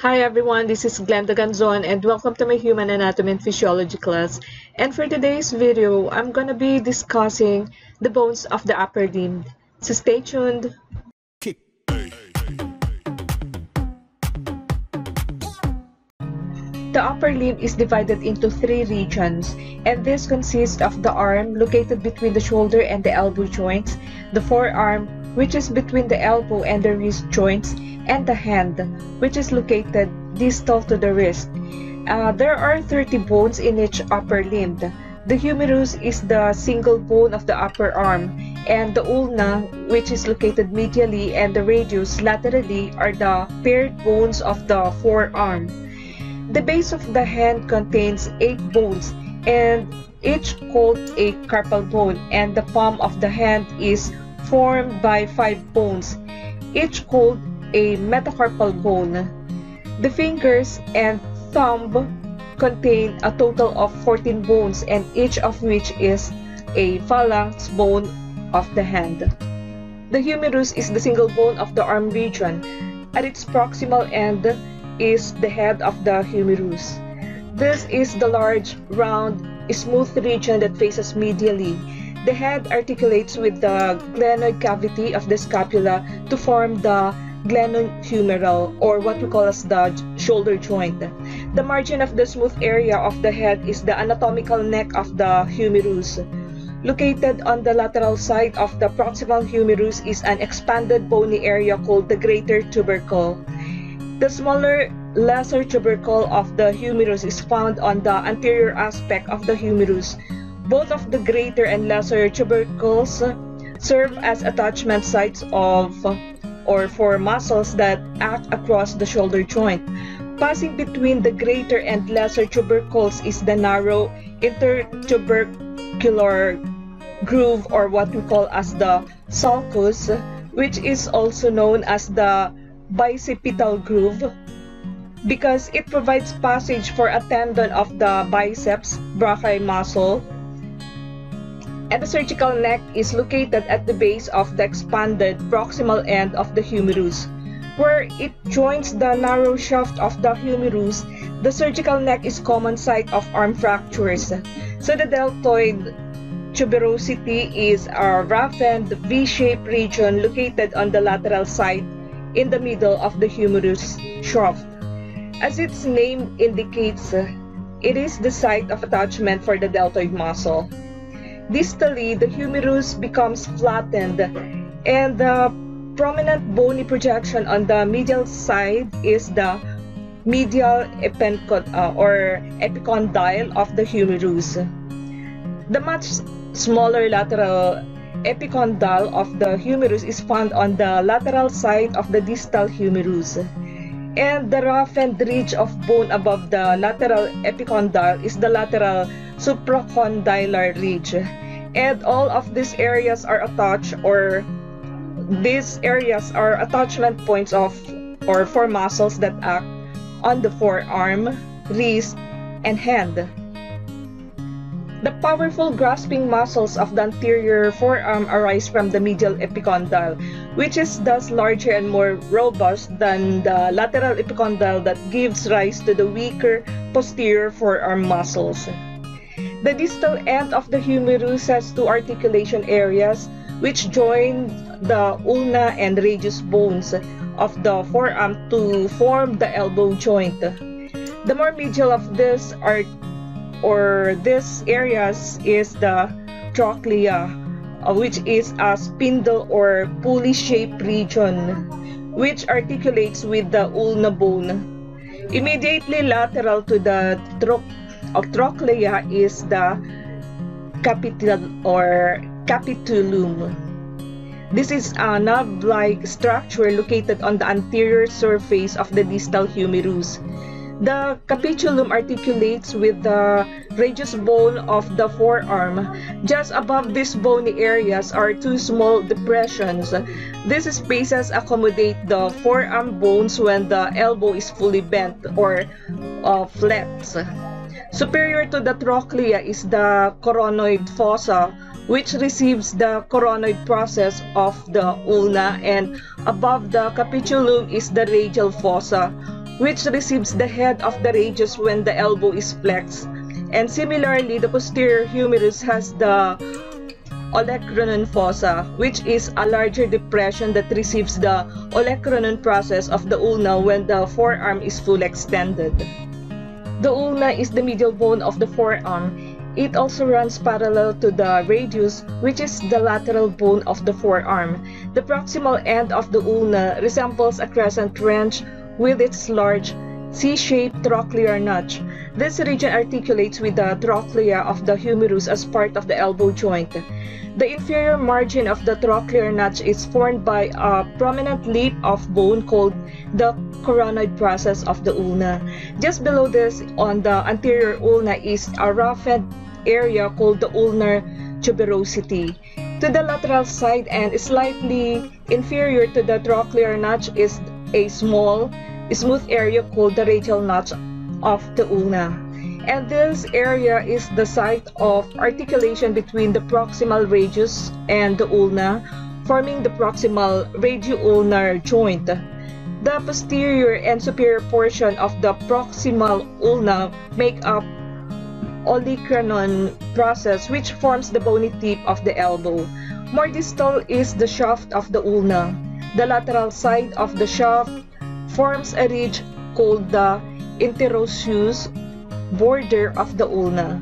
Hi everyone, this is Glenda Ganzon and welcome to my Human Anatomy and Physiology class. And for today's video, I'm gonna be discussing the bones of the upper limb. So stay tuned. The upper limb is divided into three regions, and this consists of the arm located between the shoulder and the elbow joints, the forearm, which is between the elbow and the wrist joints, and the hand, which is located distal to the wrist. Uh, there are 30 bones in each upper limb. The humerus is the single bone of the upper arm, and the ulna, which is located medially, and the radius laterally are the paired bones of the forearm. The base of the hand contains eight bones and each called a carpal bone and the palm of the hand is formed by five bones, each called a metacarpal bone. The fingers and thumb contain a total of 14 bones and each of which is a phalanx bone of the hand. The humerus is the single bone of the arm region. At its proximal end, is the head of the humerus. This is the large, round, smooth region that faces medially. The head articulates with the glenoid cavity of the scapula to form the glenohumeral or what we call as the shoulder joint. The margin of the smooth area of the head is the anatomical neck of the humerus. Located on the lateral side of the proximal humerus is an expanded bony area called the greater tubercle. The smaller, lesser tubercle of the humerus is found on the anterior aspect of the humerus. Both of the greater and lesser tubercles serve as attachment sites of or for muscles that act across the shoulder joint. Passing between the greater and lesser tubercles is the narrow intertubercular groove or what we call as the sulcus, which is also known as the bicipital groove because it provides passage for a tendon of the biceps brachii muscle and the surgical neck is located at the base of the expanded proximal end of the humerus. Where it joins the narrow shaft of the humerus, the surgical neck is common site of arm fractures. So the deltoid tuberosity is a roughened V-shaped region located on the lateral side in the middle of the humerus shaft. As its name indicates, it is the site of attachment for the deltoid muscle. Distally, the humerus becomes flattened and the prominent bony projection on the medial side is the medial uh, or epicondyle of the humerus. The much smaller lateral epicondyle of the humerus is found on the lateral side of the distal humerus. And the roughened ridge of bone above the lateral epicondyle is the lateral supracondylar ridge. And all of these areas are attached or these areas are attachment points of or for muscles that act on the forearm, wrist, and hand. The powerful grasping muscles of the anterior forearm arise from the medial epicondyle, which is thus larger and more robust than the lateral epicondyle that gives rise to the weaker posterior forearm muscles. The distal end of the humerus has two articulation areas which join the ulna and radius bones of the forearm to form the elbow joint. The more medial of this are or these areas is the trochlea, which is a spindle or pulley-shaped region which articulates with the ulna bone. Immediately lateral to the tro uh, trochlea is the capital or capitulum. This is a knob-like structure located on the anterior surface of the distal humerus. The capitulum articulates with the radius bone of the forearm. Just above these bony areas are two small depressions. These spaces accommodate the forearm bones when the elbow is fully bent or uh, flexed. Superior to the trochlea is the coronoid fossa, which receives the coronoid process of the ulna, and above the capitulum is the radial fossa, which receives the head of the radius when the elbow is flexed. And similarly, the posterior humerus has the olecranon fossa, which is a larger depression that receives the olecranon process of the ulna when the forearm is fully extended. The ulna is the medial bone of the forearm. It also runs parallel to the radius, which is the lateral bone of the forearm. The proximal end of the ulna resembles a crescent wrench with its large C-shaped trochlear notch. This region articulates with the trochlea of the humerus as part of the elbow joint. The inferior margin of the trochlear notch is formed by a prominent lip of bone called the coronoid process of the ulna. Just below this, on the anterior ulna, is a roughened area called the ulnar tuberosity. To the lateral side and slightly inferior to the trochlear notch is a small, smooth area called the radial notch of the ulna and this area is the site of articulation between the proximal radius and the ulna, forming the proximal radioulnar joint. The posterior and superior portion of the proximal ulna make up olecranon process which forms the bony tip of the elbow. More distal is the shaft of the ulna. The lateral side of the shaft forms a ridge called the interosseous border of the ulna.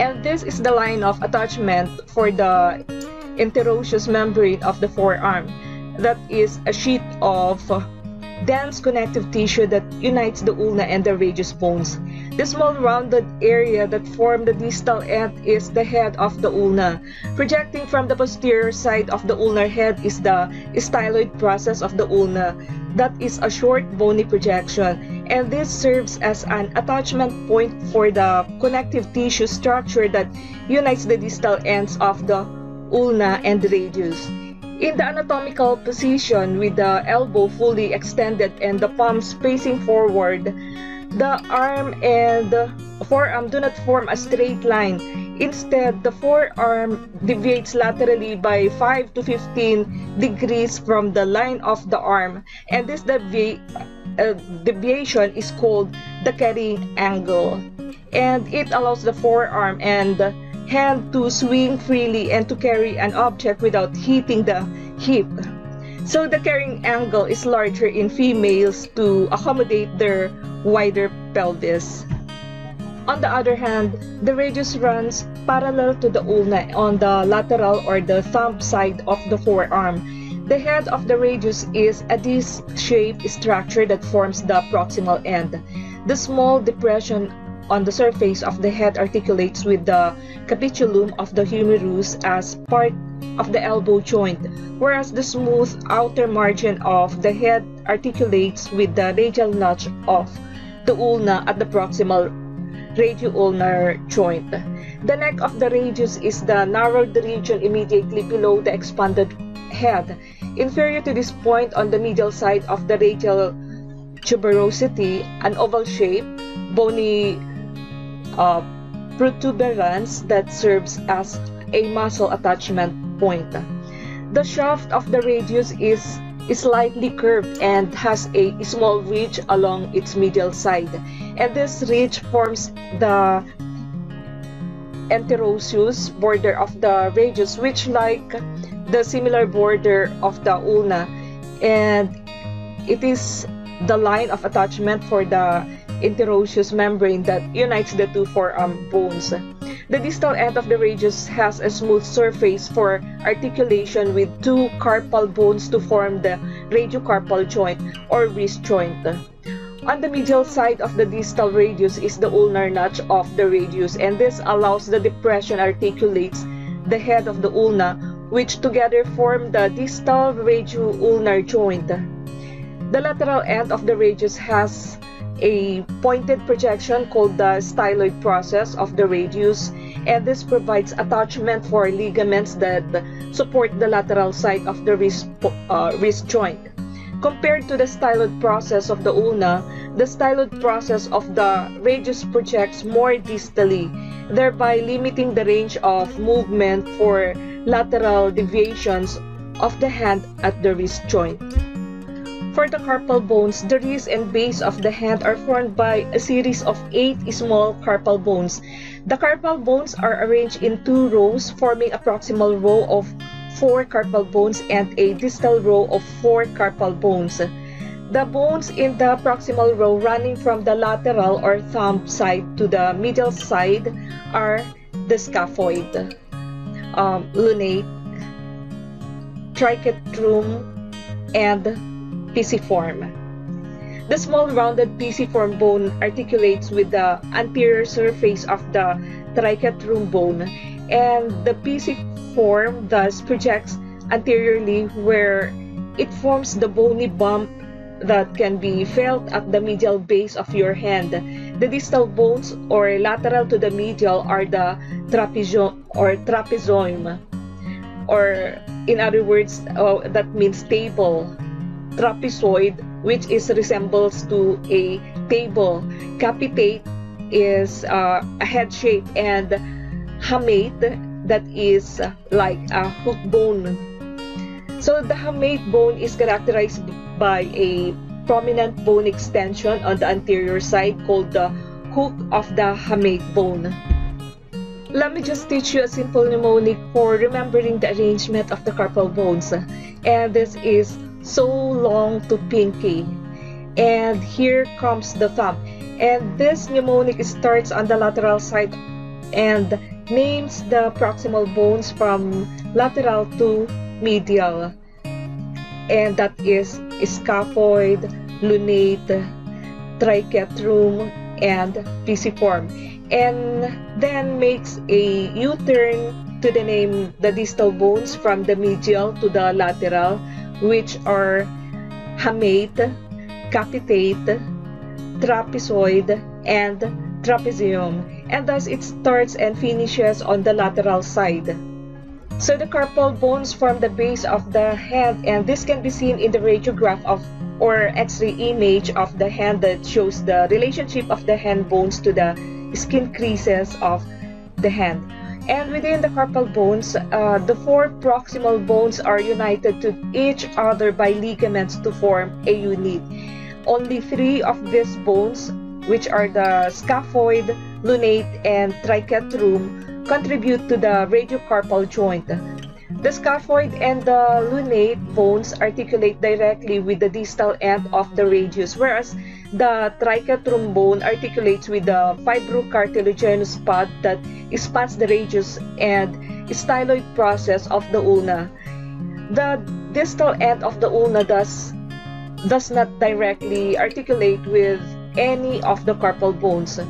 And this is the line of attachment for the interosseous membrane of the forearm. That is a sheet of dense connective tissue that unites the ulna and the radius bones. The small rounded area that form the distal end is the head of the ulna. Projecting from the posterior side of the ulnar head is the styloid process of the ulna. That is a short bony projection and this serves as an attachment point for the connective tissue structure that unites the distal ends of the ulna and radius. In the anatomical position with the elbow fully extended and the palms facing forward, the arm and the forearm do not form a straight line. Instead, the forearm deviates laterally by 5 to 15 degrees from the line of the arm, and this devi uh, deviation is called the carrying angle. And it allows the forearm and the hand to swing freely and to carry an object without hitting the hip. So the carrying angle is larger in females to accommodate their wider pelvis. On the other hand, the radius runs parallel to the ulna on the lateral or the thumb side of the forearm. The head of the radius is a disc-shaped structure that forms the proximal end. The small depression on the surface of the head articulates with the capitulum of the humerus as part of the elbow joint, whereas the smooth outer margin of the head articulates with the radial notch of the ulna at the proximal radioulnar joint. The neck of the radius is the narrowed region immediately below the expanded head. Inferior to this point on the medial side of the radial tuberosity, an oval shape, bony uh, protuberance that serves as a muscle attachment point. The shaft of the radius is slightly curved and has a small ridge along its medial side. And this ridge forms the interosseous border of the radius, which like the similar border of the ulna. And it is the line of attachment for the interosseous membrane that unites the two forearm bones. The distal end of the radius has a smooth surface for articulation with two carpal bones to form the radiocarpal joint or wrist joint. On the medial side of the distal radius is the ulnar notch of the radius and this allows the depression articulates the head of the ulna which together form the distal radioulnar joint. The lateral end of the radius has a pointed projection called the styloid process of the radius and this provides attachment for ligaments that support the lateral side of the wrist, uh, wrist joint. Compared to the styloid process of the ulna, the styloid process of the radius projects more distally, thereby limiting the range of movement for lateral deviations of the hand at the wrist joint. For the carpal bones, the wrist and base of the hand are formed by a series of eight small carpal bones. The carpal bones are arranged in two rows, forming a proximal row of four carpal bones and a distal row of four carpal bones. The bones in the proximal row running from the lateral or thumb side to the medial side are the scaphoid, um, lunate, triquetrum, and pisiform. The small rounded pisiform bone articulates with the anterior surface of the triquetrum bone, and the pisiform thus projects anteriorly where it forms the bony bump that can be felt at the medial base of your hand. The distal bones or lateral to the medial are the trapezo or trapezoid or in other words uh, that means table trapezoid which is resembles to a table. Capitate is uh, a head shape and hamate that is like a hook bone. So the hamate bone is characterized by a prominent bone extension on the anterior side called the hook of the hamate bone. Let me just teach you a simple mnemonic for remembering the arrangement of the carpal bones. And this is so long to pinky. And here comes the thumb. And this mnemonic starts on the lateral side and names the proximal bones from lateral to medial. And that is scaphoid, lunate, triquetrum, and pisiform. And then makes a U-turn to the name the distal bones from the medial to the lateral which are hamate, capitate, trapezoid, and trapezium, and thus it starts and finishes on the lateral side. So the carpal bones form the base of the hand, and this can be seen in the radiograph of or X-ray image of the hand that shows the relationship of the hand bones to the skin creases of the hand. And within the carpal bones, uh, the four proximal bones are united to each other by ligaments to form a unit. Only three of these bones, which are the scaphoid, lunate, and triquetrum, contribute to the radiocarpal joint. The scaphoid and the lunate bones articulate directly with the distal end of the radius, whereas the triquetrum bone articulates with the fibrocartilaginous pad that spans the radius and styloid process of the ulna. The distal end of the ulna does, does not directly articulate with any of the carpal bones.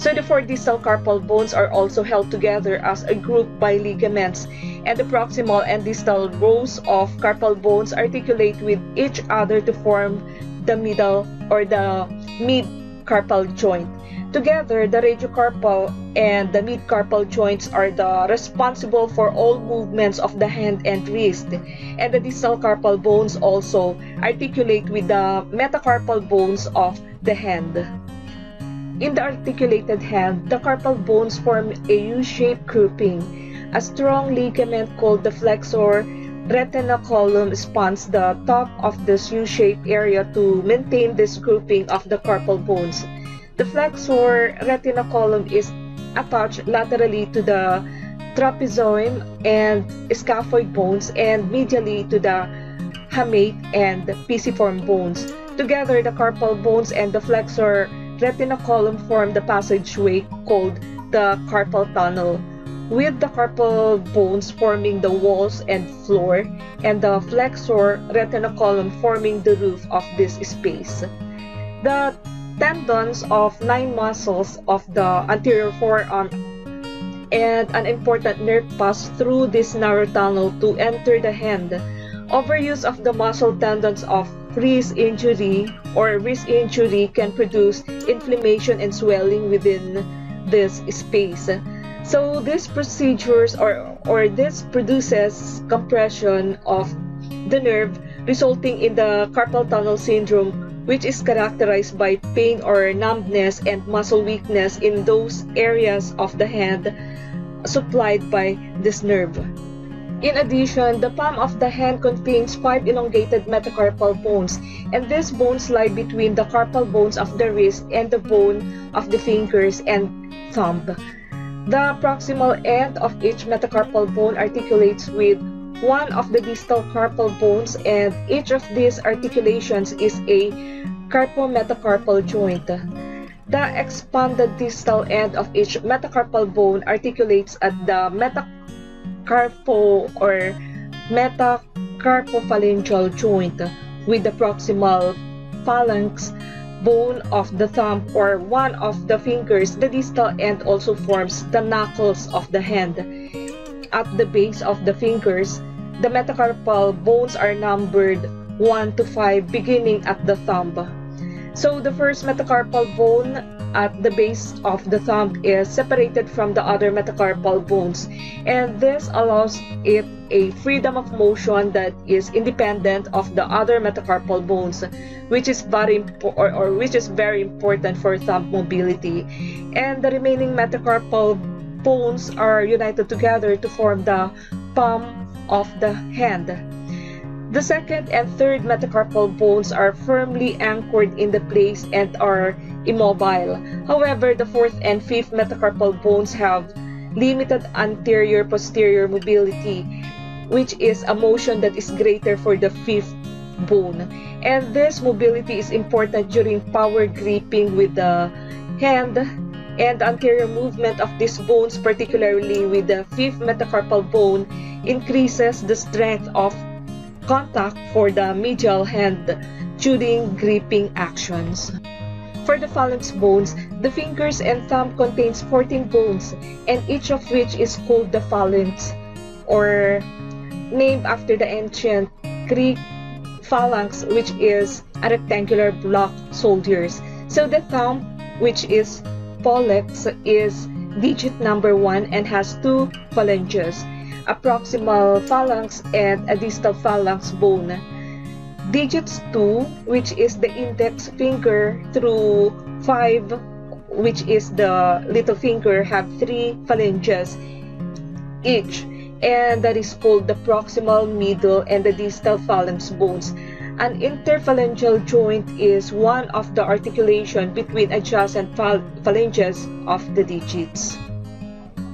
So the four distal carpal bones are also held together as a group by ligaments, and the proximal and distal rows of carpal bones articulate with each other to form the middle or the mid-carpal joint. Together, the radiocarpal and the mid-carpal joints are the responsible for all movements of the hand and wrist, and the distal carpal bones also articulate with the metacarpal bones of the hand. In the articulated hand, the carpal bones form a U-shaped grouping. A strong ligament called the flexor retinaculum spans the top of this U-shaped area to maintain this grouping of the carpal bones. The flexor retinaculum is attached laterally to the trapezoid and scaphoid bones and medially to the hamate and pisiform bones. Together, the carpal bones and the flexor retinaculum form the passageway called the carpal tunnel, with the carpal bones forming the walls and floor, and the flexor retinaculum forming the roof of this space. The tendons of nine muscles of the anterior forearm and an important nerve pass through this narrow tunnel to enter the hand. Overuse of the muscle tendons of wrist injury or wrist injury can produce inflammation and swelling within this space. So these procedures or or this produces compression of the nerve resulting in the carpal tunnel syndrome which is characterized by pain or numbness and muscle weakness in those areas of the hand supplied by this nerve. In addition, the palm of the hand contains five elongated metacarpal bones, and these bones lie between the carpal bones of the wrist and the bone of the fingers and thumb. The proximal end of each metacarpal bone articulates with one of the distal carpal bones and each of these articulations is a carpometacarpal joint. The expanded distal end of each metacarpal bone articulates at the metacarpo or metacarpophalangeal joint with the proximal phalanx bone of the thumb or one of the fingers. The distal end also forms the knuckles of the hand. At the base of the fingers, the metacarpal bones are numbered 1 to 5 beginning at the thumb. So the first metacarpal bone at the base of the thumb is separated from the other metacarpal bones and this allows it a freedom of motion that is independent of the other metacarpal bones which is very or, or which is very important for thumb mobility and the remaining metacarpal bones are united together to form the palm of the hand. The second and third metacarpal bones are firmly anchored in the place and are immobile. However, the fourth and fifth metacarpal bones have limited anterior posterior mobility, which is a motion that is greater for the fifth bone. And this mobility is important during power gripping with the hand and anterior movement of these bones, particularly with the fifth metacarpal bone, increases the strength of contact for the medial hand during gripping actions. For the phalanx bones, the fingers and thumb contains 14 bones and each of which is called the phalanx or named after the ancient Greek phalanx which is a rectangular block soldiers. So the thumb which is pollex is digit number 1 and has two phalanges a proximal phalanx and a distal phalanx bone. Digits 2, which is the index finger, through 5, which is the little finger, have three phalanges each, and that is called the proximal, middle, and the distal phalanx bones. An interphalangeal joint is one of the articulation between adjacent phalanges of the digits.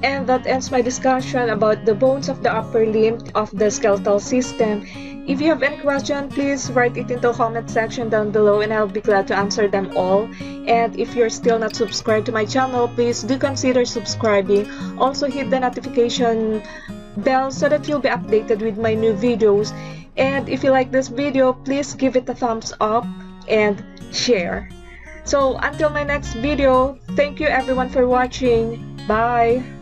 And that ends my discussion about the bones of the upper limb of the skeletal system. If you have any question, please write it in the comment section down below and I'll be glad to answer them all. And if you're still not subscribed to my channel, please do consider subscribing. Also hit the notification bell so that you'll be updated with my new videos. And if you like this video, please give it a thumbs up and share. So until my next video, thank you everyone for watching. Bye!